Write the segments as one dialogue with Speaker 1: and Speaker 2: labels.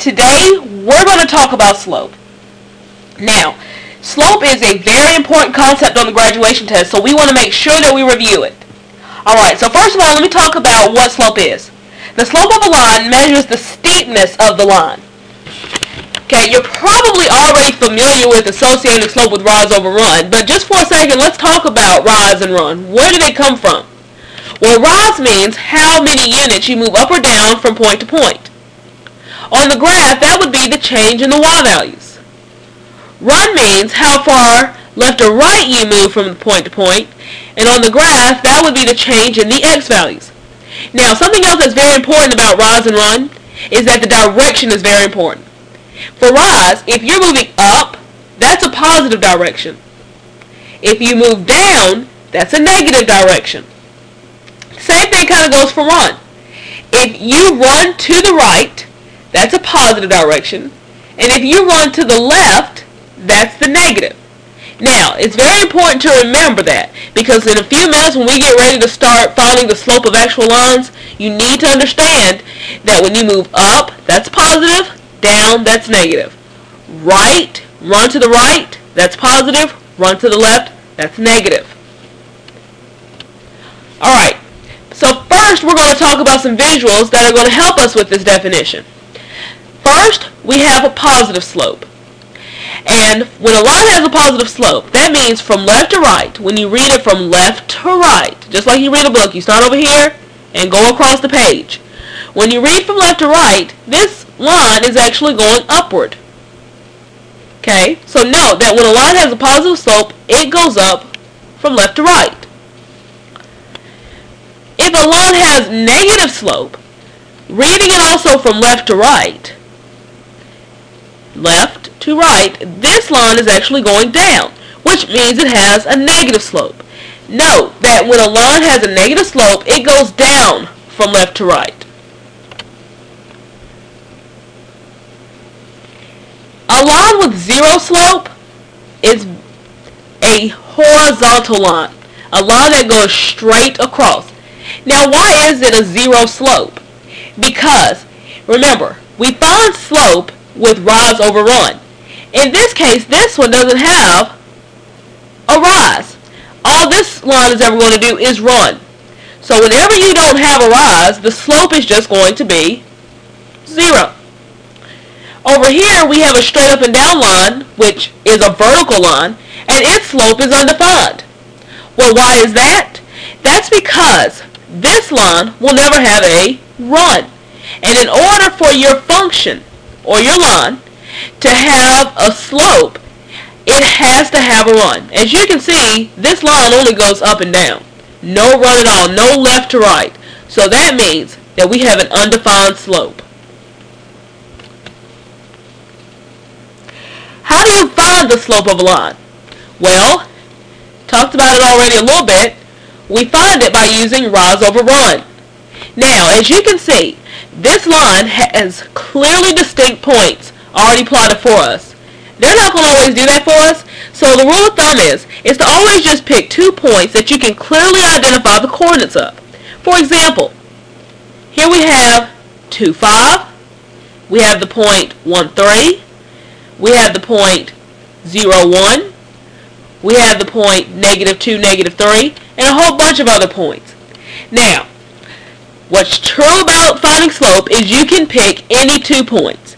Speaker 1: today we're going to talk about slope. Now, slope is a very important concept on the graduation test, so we want to make sure that we review it. Alright, so first of all, let me talk about what slope is. The slope of a line measures the steepness of the line. Okay, you're probably already familiar with associating slope with rise over run, but just for a second, let's talk about rise and run. Where do they come from? Well, rise means how many units you move up or down from point to point. On the graph, that would be the change in the y values. Run means how far left or right you move from point to point, and on the graph, that would be the change in the x values. Now, something else that's very important about rise and run is that the direction is very important. For rise, if you're moving up, that's a positive direction. If you move down, that's a negative direction. Same thing kind of goes for run. If you run to the right, that's a positive direction. And if you run to the left, that's the negative. Now, it's very important to remember that because in a few minutes when we get ready to start finding the slope of actual lines, you need to understand that when you move up, that's positive, down, that's negative. Right, run to the right, that's positive, run to the left, that's negative. Alright, so first we're going to talk about some visuals that are going to help us with this definition. First, we have a positive slope. And when a line has a positive slope, that means from left to right, when you read it from left to right, just like you read a book, you start over here and go across the page. When you read from left to right, this line is actually going upward. Okay, so note that when a line has a positive slope, it goes up from left to right. If a line has negative slope, reading it also from left to right, left to right, this line is actually going down, which means it has a negative slope. Note that when a line has a negative slope, it goes down from left to right. A line with zero slope is a horizontal line, a line that goes straight across. Now why is it a zero slope? Because, remember, we find slope with rise over run. In this case, this one doesn't have a rise. All this line is ever going to do is run. So whenever you don't have a rise, the slope is just going to be 0. Over here, we have a straight up and down line, which is a vertical line, and its slope is undefined. Well, why is that? That's because this line will never have a run. And in order for your function or your line to have a slope, it has to have a run. As you can see, this line only goes up and down. No run at all, no left to right. So that means that we have an undefined slope. How do you find the slope of a line? Well, talked about it already a little bit. We find it by using rise over run. Now, as you can see, this line has clearly distinct points already plotted for us. They're not going to always do that for us, so the rule of thumb is, is to always just pick two points that you can clearly identify the coordinates of. For example, here we have 2, 5, we have the point 1, 3, we have the point 0, 1, we have the point negative 2, negative 3, and a whole bunch of other points. Now, What's true about finding slope is you can pick any two points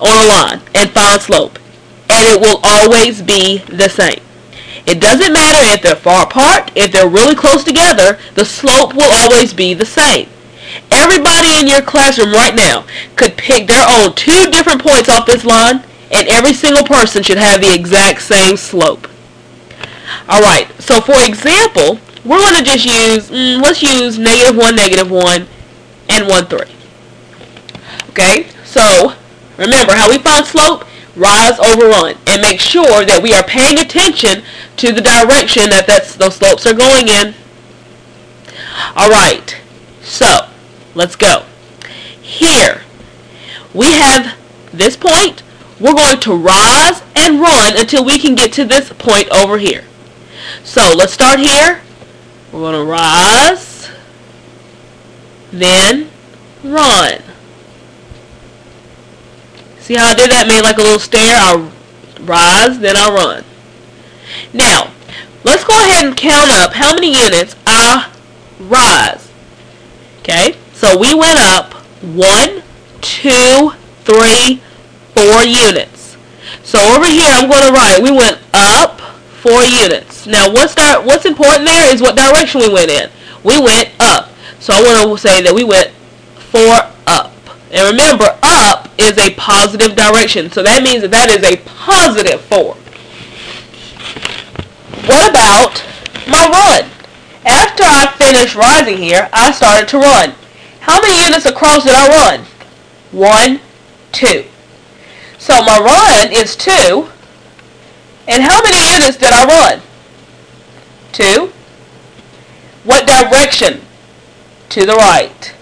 Speaker 1: on a line and find slope. And it will always be the same. It doesn't matter if they're far apart, if they're really close together, the slope will always be the same. Everybody in your classroom right now could pick their own two different points off this line, and every single person should have the exact same slope. Alright, so for example, we're going to just use, mm, let's use negative 1, negative 1, and 1, 3. Okay, so remember how we find slope? Rise over run. And make sure that we are paying attention to the direction that that's, those slopes are going in. Alright, so let's go. Here, we have this point. We're going to rise and run until we can get to this point over here. So let's start here we're going to rise, then run. See how I did that? Made like a little stair. I rise, then I run. Now, let's go ahead and count up how many units I rise. Okay, so we went up one, two, three, four units. So over here, I'm going to write, we went up four units. Now, what's that? What's important there is what direction we went in. We went up. So I want to say that we went four up. And remember, up is a positive direction. So that means that that is a positive 4. What about my run? After I finished rising here, I started to run. How many units across did I run? 1, 2. So my run is 2. And how many units did I run? 2. What direction? To the right.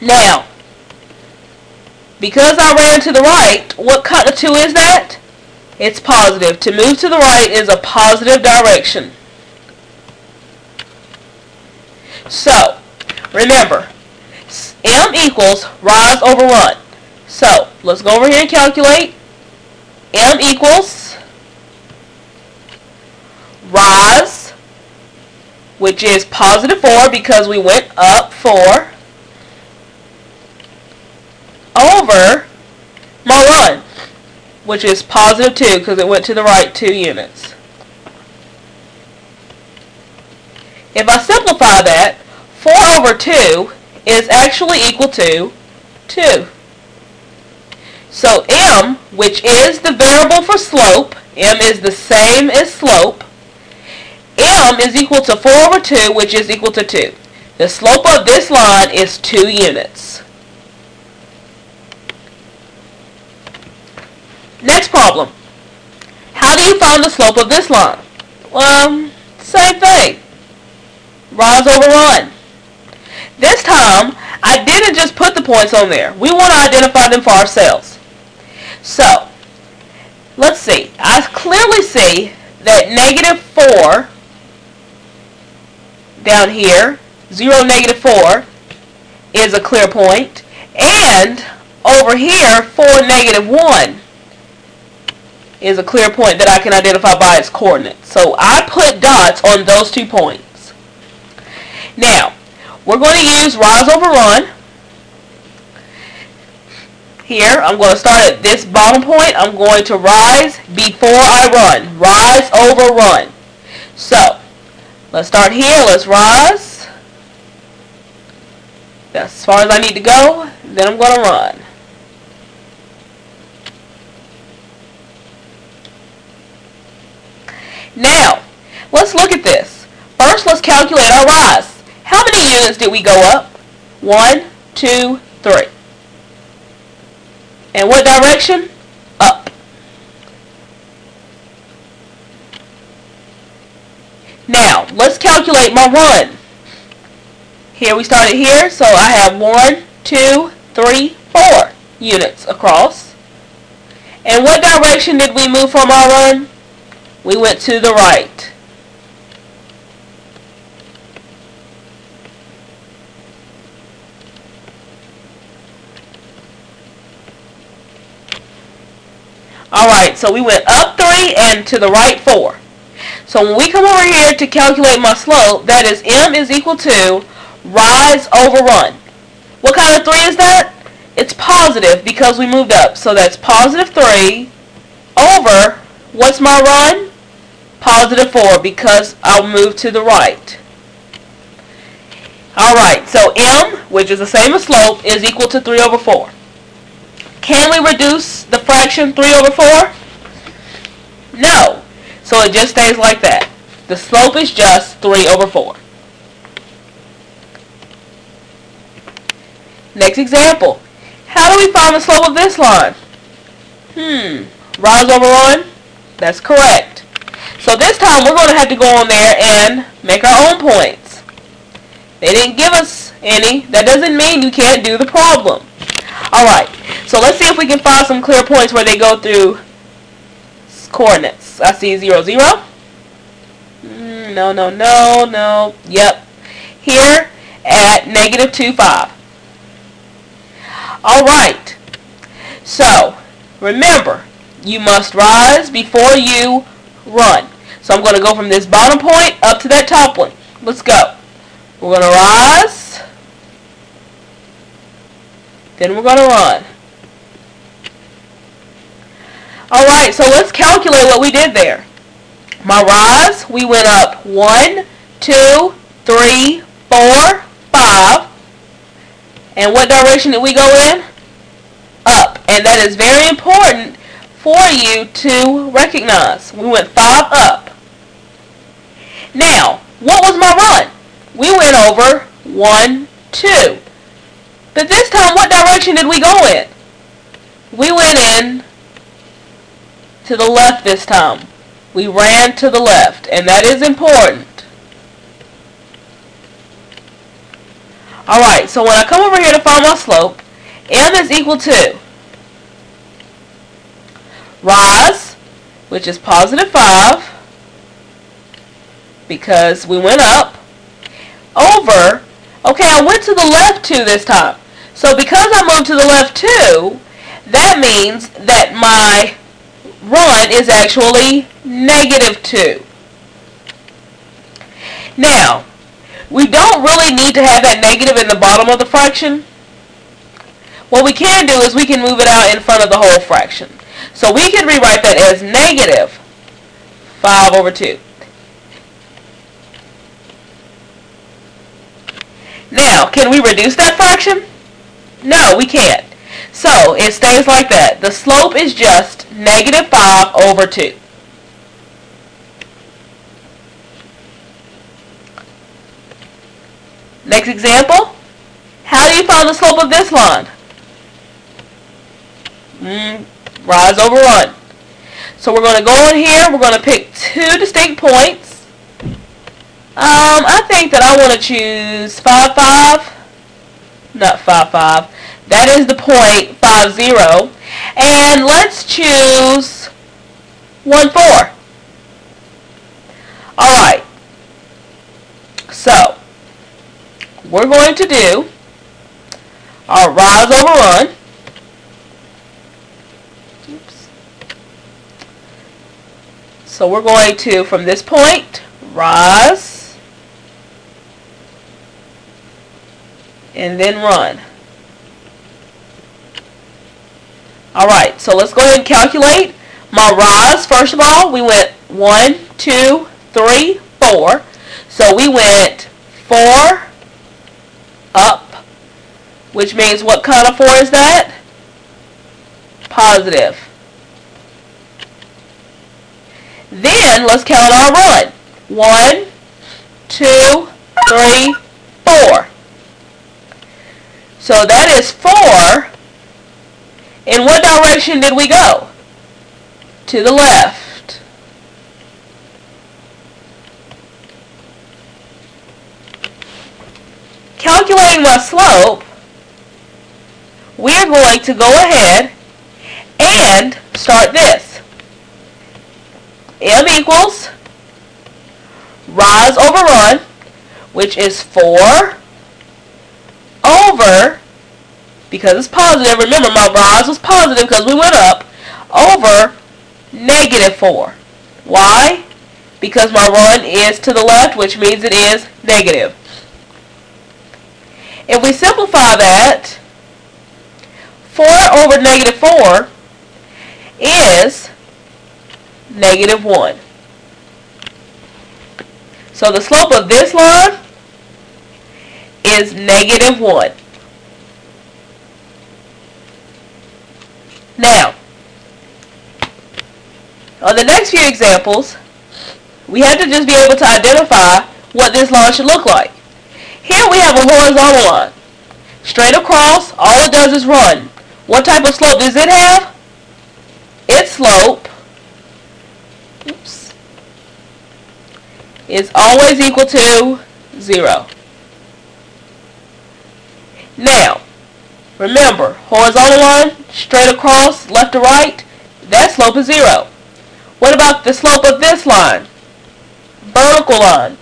Speaker 1: Now, because I ran to the right, what kind of 2 is that? It's positive. To move to the right is a positive direction. So, remember, M equals rise over run. So, let's go over here and calculate. M equals rise, which is positive 4 because we went up 4 over my run, which is positive 2 because it went to the right 2 units. If I simplify that, 4 over 2 is actually equal to 2. So m, which is the variable for slope, m is the same as slope, m is equal to 4 over 2, which is equal to 2. The slope of this line is 2 units. Next problem. How do you find the slope of this line? Um, same thing. Rise over run. This time, I didn't just put the points on there. We want to identify them for ourselves. So, let's see. I clearly see that negative 4 down here, 0, negative 4, is a clear point. And over here, 4, negative 1 is a clear point that I can identify by its coordinates. So I put dots on those two points. Now, we're going to use rise over run. Here, I'm going to start at this bottom point. I'm going to rise before I run. Rise over run. So, let's start here. Let's rise. That's as far as I need to go. Then I'm going to run. Now, let's look at this. First, let's calculate our rise. How many units did we go up? One, two, three. And what direction? Up. Now, let's calculate my run. Here we started here, so I have one, two, three, four units across. And what direction did we move from our run? we went to the right. Alright, so we went up 3 and to the right 4. So when we come over here to calculate my slope, that is m is equal to rise over run. What kind of 3 is that? It's positive because we moved up. So that's positive 3 over, what's my run? positive 4 because I'll move to the right. Alright, so m, which is the same as slope, is equal to 3 over 4. Can we reduce the fraction 3 over 4? No. So it just stays like that. The slope is just 3 over 4. Next example. How do we find the slope of this line? Hmm. Rise over run? That's correct. So this time we're going to have to go on there and make our own points. They didn't give us any. That doesn't mean you can't do the problem. Alright, so let's see if we can find some clear points where they go through coordinates. I see 0, 0. Mm, no, no, no, no. Yep. Here at negative 2, 5. Alright, so remember, you must rise before you run. So I'm going to go from this bottom point up to that top one. Let's go. We're going to rise. Then we're going to run. Alright, so let's calculate what we did there. My rise, we went up one, two, three, four, five. And what direction did we go in? Up. And that is very important for you to recognize. We went five up. Now, what was my run? We went over one, two. But this time, what direction did we go in? We went in to the left this time. We ran to the left, and that is important. Alright, so when I come over here to find my slope, m is equal to rise, which is positive 5, because we went up, over, okay, I went to the left 2 this time. So because I moved to the left 2, that means that my run is actually negative 2. Now, we don't really need to have that negative in the bottom of the fraction. What we can do is we can move it out in front of the whole fraction. So we can rewrite that as negative 5 over 2. Now, can we reduce that fraction? No, we can't. So, it stays like that. The slope is just negative 5 over 2. Next example. How do you find the slope of this line? Mm, rise over run. So we're going to go in here. We're going to pick two distinct points. Um, I think that I want to choose 5, 5. Not 5, 5. That is the point 5, 0. And let's choose 1, 4. Alright. So, we're going to do our rise over run. Oops. So we're going to, from this point, rise and then run. Alright, so let's go ahead and calculate my rise. First of all, we went 1, 2, 3, 4. So we went 4, up, which means what kind of 4 is that? Positive. Then, let's count our run. One, two, three, four. So that is 4. In what direction did we go? To the left. calculating my slope, we're going to go ahead and start this. M equals rise over run, which is 4 over, because it's positive, remember my rise was positive because we went up, over negative 4. Why? Because my run is to the left, which means it is negative. If we simplify that, 4 over negative 4 is negative 1. So the slope of this line is negative 1. Now, on the next few examples, we have to just be able to identify what this line should look like. Here we have a horizontal line. Straight across, all it does is run. What type of slope does it have? Its slope oops, is always equal to 0. Now, remember, horizontal line, straight across, left to right, that slope is 0. What about the slope of this line? Vertical line.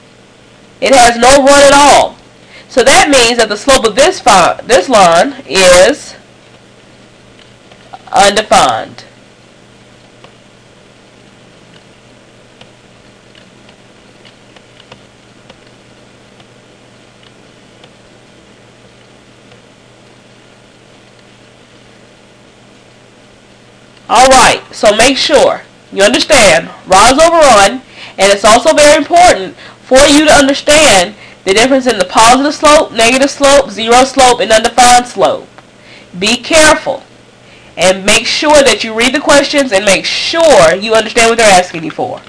Speaker 1: It has no run at all. So that means that the slope of this, this line is undefined. Alright, so make sure you understand rise over run, and it's also very important for you to understand the difference in the positive slope, negative slope, zero slope, and undefined slope. Be careful and make sure that you read the questions and make sure you understand what they're asking you for.